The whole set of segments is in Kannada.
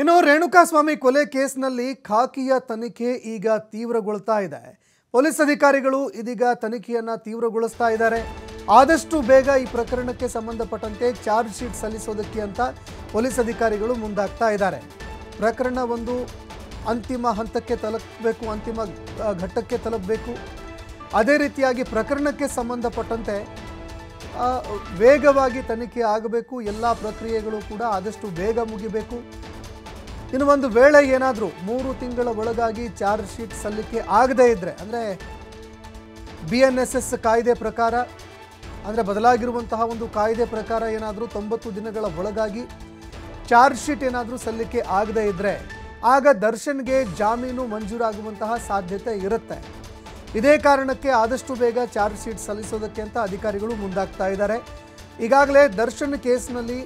ಇನ್ನು ರೇಣುಕಾಸ್ವಾಮಿ ಕೊಲೆ ಕೇಸ್ನಲ್ಲಿ ಖಾಕಿಯ ತನಿಖೆ ಈಗ ತೀವ್ರಗೊಳ್ತಾ ಇದೆ. ಪೊಲೀಸ್ ಅಧಿಕಾರಿಗಳು ಇದೀಗ ತನಿಖೆಯನ್ನ ತೀವ್ರಗೊಳಿಸ್ತಾ ಇದ್ದಾರೆ. ಆದಷ್ಟು ಬೇಗ ಈ ಪ್ರಕರಣಕ್ಕೆ ಸಂಬಂಧಪಟ್ಟಂತೆ ಚಾರ್ಜ್ ಶೀಟ್ ಸಲ್ಲಿಸೋದಕ್ಕೆ ಅಂತ ಪೊಲೀಸ್ ಅಧಿಕಾರಿಗಳು ಮುಂದಾಗ್ತಾ ಇದ್ದಾರೆ. ಪ್ರಕರಣ ಒಂದು ಅಂತಿಮ ಹಂತಕ್ಕೆ ತಲುಪಬೇಕು, ಅಂತಿಮ ಘಟ್ಟಕ್ಕೆ ತಲುಪಬೇಕು. ಅದೇ ರೀತಿಯಾಗಿ ಪ್ರಕರಣಕ್ಕೆ ಸಂಬಂಧಪಟ್ಟಂತೆ ವೇಗವಾಗಿ ತನಿಖೆ ಆಗಬೇಕು. ಎಲ್ಲ ಪ್ರಕ್ರಿಯೆಗಳು ಕೂಡ ಆದಷ್ಟು ಬೇಗ ಮುಗಿಬೇಕು. ಇನ್ನು ಒಂದು ವೇಳೆ ಏನಾದರೂ ಮೂರು ತಿಂಗಳ ಒಳಗಾಗಿ ಚಾರ್ಜ್ ಶೀಟ್ ಸಲ್ಲಿಕೆ ಆಗದೇ ಇದ್ದರೆ ಅಂದರೆ ಬಿ ಎನ್ ಎಸ್ ಎಸ್ ಕಾಯ್ದೆ ಪ್ರಕಾರ, ಅಂದರೆ ಬದಲಾಗಿರುವಂತಹ ಒಂದು ಕಾಯ್ದೆ ಪ್ರಕಾರ ಏನಾದರೂ ತೊಂಬತ್ತು ದಿನಗಳ ಒಳಗಾಗಿ ಚಾರ್ಜ್ ಶೀಟ್ ಏನಾದರೂ ಸಲ್ಲಿಕೆ ಆಗದೇ ಇದ್ದರೆ ಆಗ ದರ್ಶನ್ಗೆ ಜಾಮೀನು ಮಂಜೂರಾಗುವಂತಹ ಸಾಧ್ಯತೆ ಇರುತ್ತೆ. ಇದೇ ಕಾರಣಕ್ಕೆ ಆದಷ್ಟು ಬೇಗ ಚಾರ್ಜ್ ಶೀಟ್ ಸಲ್ಲಿಸೋದಕ್ಕೆ ಅಂತ ಅಧಿಕಾರಿಗಳು ಮುಂದಾಗ್ತಾ ಇದ್ದಾರೆ. ಈಗಾಗಲೇ ದರ್ಶನ್ ಕೇಸ್ನಲ್ಲಿ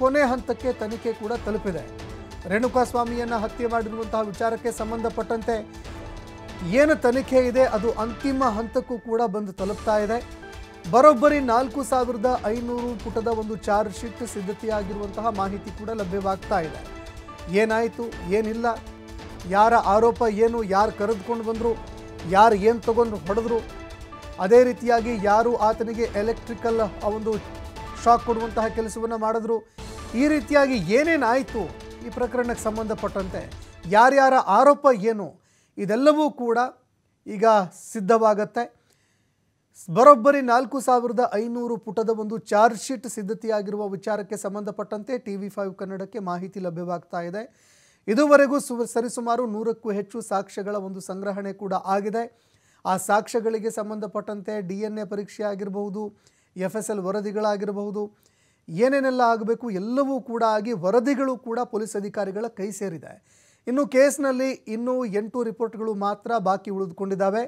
ಕೊನೆ ಹಂತಕ್ಕೆ ತನಿಖೆ ಕೂಡ ತಲುಪಿದೆ. ರೇಣುಕಾಸ್ವಾಮಿಯನ್ನು ಹತ್ಯೆ ಮಾಡಿರುವಂತಹ ವಿಚಾರಕ್ಕೆ ಸಂಬಂಧಪಟ್ಟಂತೆ ಏನು ತನಿಖೆ ಇದೆ, ಅದು ಅಂತಿಮ ಹಂತಕ್ಕೂ ಕೂಡ ಬಂದು ತಲುಪ್ತಾ ಇದೆ. ಬರೋಬ್ಬರಿ ನಾಲ್ಕು ಸಾವಿರದ ಐನೂರು ಪುಟದ ಒಂದು ಚಾರ್ಜ್ ಶೀಟ್ ಸಿದ್ಧತೆಯಾಗಿರುವಂತಹ ಮಾಹಿತಿ ಕೂಡ ಲಭ್ಯವಾಗ್ತಾ ಇದೆ. ಏನಾಯಿತು, ಏನಿಲ್ಲ, ಯಾರ ಆರೋಪ ಏನು, ಯಾರು ಕರೆದುಕೊಂಡು ಬಂದರು, ಯಾರು ಏನು ತಗೊಂಡು ಹೊಡೆದ್ರು, ಅದೇ ರೀತಿಯಾಗಿ ಯಾರು ಆತನಿಗೆ ಎಲೆಕ್ಟ್ರಿಕಲ್ ಆ ಒಂದು ಶಾಕ್ ಕೊಡುವಂತಹ ಕೆಲಸವನ್ನು ಮಾಡಿದ್ರು, ಈ ರೀತಿಯಾಗಿ ಏನೇನಾಯಿತು ಈ ಪ್ರಕರಣಕ್ಕೆ ಸಂಬಂಧಪಟ್ಟಂತೆ ಯಾರ್ಯಾರ ಆರೋಪ ಏನು, ಇದೆಲ್ಲವೂ ಕೂಡ ಈಗ ಸಿದ್ಧವಾಗತ್ತೆ. ಬರೋಬ್ಬರಿ ನಾಲ್ಕು ಸಾವಿರದ ಐನೂರು ಪುಟದ ಒಂದು ಚಾರ್ಜ್ ಶೀಟ್ ಸಿದ್ಧತೆಯಾಗಿರುವ ವಿಚಾರಕ್ಕೆ ಸಂಬಂಧಪಟ್ಟಂತೆ ಟಿ ವಿ ಫೈವ್ ಕನ್ನಡಕ್ಕೆ ಮಾಹಿತಿ ಲಭ್ಯವಾಗ್ತಾ ಇದೆ. ಇದುವರೆಗೂ ಸು, ಸರಿಸುಮಾರು ನೂರಕ್ಕೂ ಹೆಚ್ಚು ಸಾಕ್ಷ್ಯಗಳ ಒಂದು ಸಂಗ್ರಹಣೆ ಕೂಡ ಆಗಿದೆ. ಆ ಸಾಕ್ಷ್ಯಗಳಿಗೆ ಸಂಬಂಧಪಟ್ಟಂತೆ ಡಿ ಎನ್ ಎ ಪರೀಕ್ಷೆ ಆಗಿರಬಹುದು ಎಫ್ ಎಸ್ ಎಲ್ ವರದಿಗಳಾಗಿರಬಹುದು ಏನೇನೆಲ್ಲ ಆಗಬೇಕು ಎಲ್ಲವೂ ಕೂಡ ಆಗಿ ವರದಿಗಳು ಕೂಡ ಪೊಲೀಸ್ ಅಧಿಕಾರಿಗಳ ಕೈ ಸೇರಿದೆ. ಇನ್ನು ಕೇಸ್ನಲ್ಲಿ ಇನ್ನೂ ಎಂಟು ರಿಪೋರ್ಟ್ಗಳು ಮಾತ್ರ ಬಾಕಿ ಉಳಿದುಕೊಂಡಿದ್ದಾವೆ.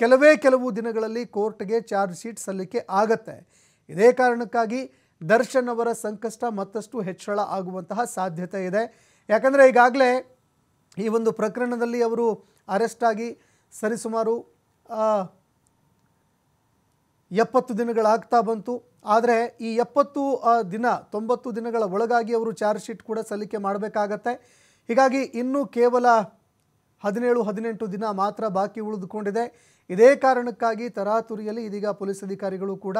ಕೆಲವೇ ಕೆಲವು ದಿನಗಳಲ್ಲಿ ಕೋರ್ಟ್ಗೆ ಚಾರ್ಜ್ ಶೀಟ್ ಸಲ್ಲಿಕೆ ಆಗತ್ತೆ. ಇದೇ ಕಾರಣಕ್ಕಾಗಿ ದರ್ಶನ್ ಅವರ ಸಂಕಷ್ಟ ಮತ್ತಷ್ಟು ಹೆಚ್ಚಳ ಆಗುವಂತಹ ಸಾಧ್ಯತೆ ಇದೆ. ಯಾಕಂದರೆ ಈಗಾಗಲೇ ಈ ಒಂದು ಪ್ರಕರಣದಲ್ಲಿ ಅವರು ಅರೆಸ್ಟ್ ಆಗಿ ಸರಿಸುಮಾರು ಎಪ್ಪತ್ತು ದಿನಗಳಾಗ್ತಾ ಬಂತು. ಆದರೆ ಈ ಎಪ್ಪತ್ತು ದಿನ, ತೊಂಬತ್ತು ದಿನಗಳ ಒಳಗಾಗಿ ಅವರು ಚಾರ್ಜ್ ಶೀಟ್ ಕೂಡ ಸಲ್ಲಿಕೆ ಮಾಡಬೇಕಾಗತ್ತೆ. ಹೀಗಾಗಿ ಇನ್ನೂ ಕೇವಲ ಹದಿನೇಳು, ಹದಿನೆಂಟು ದಿನ ಮಾತ್ರ ಬಾಕಿ ಉಳಿದುಕೊಂಡಿದೆ. ಇದೇ ಕಾರಣಕ್ಕಾಗಿ ತರಾತುರಿಯಲ್ಲಿ ಇದೀಗ ಪೊಲೀಸ್ ಅಧಿಕಾರಿಗಳು ಕೂಡ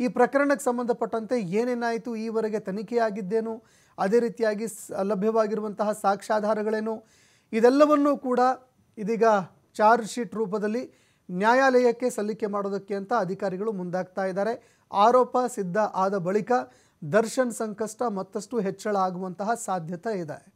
ಈ ಪ್ರಕರಣಕ್ಕೆ ಸಂಬಂಧಪಟ್ಟಂತೆ ಏನೇನಾಯಿತು ಈವರೆಗೆ ತನಿಖೆಯಾಗಿದ್ದೇನು ಅದೇ ರೀತಿಯಾಗಿ ಲಭ್ಯವಾಗಿರುವಂತಹ ಸಾಕ್ಷ್ಯಾಧಾರಗಳೇನು, ಇದೆಲ್ಲವನ್ನೂ ಕೂಡ ಇದೀಗ ಚಾರ್ಜ್ ಶೀಟ್ ರೂಪದಲ್ಲಿ ನ್ಯಾಯಾಲಯಕ್ಕೆ ಸಲ್ಲಿಕೆ ಮಾಡೋದಕ್ಕೆ ಅಂತ ಅಧಿಕಾರಿಗಳು ಮುಂದಾಗ್ತಾ ಇದ್ದಾರೆ. ಆರೋಪ ಸಿದ್ಧ ಆದ ಬಳಿಕ ದರ್ಶನ್ ಸಂಕಷ್ಟ ಮತ್ತಷ್ಟು ಹೆಚ್ಚಳ ಆಗುವಂತಹ ಸಾಧ್ಯತೆ ಇದೆ.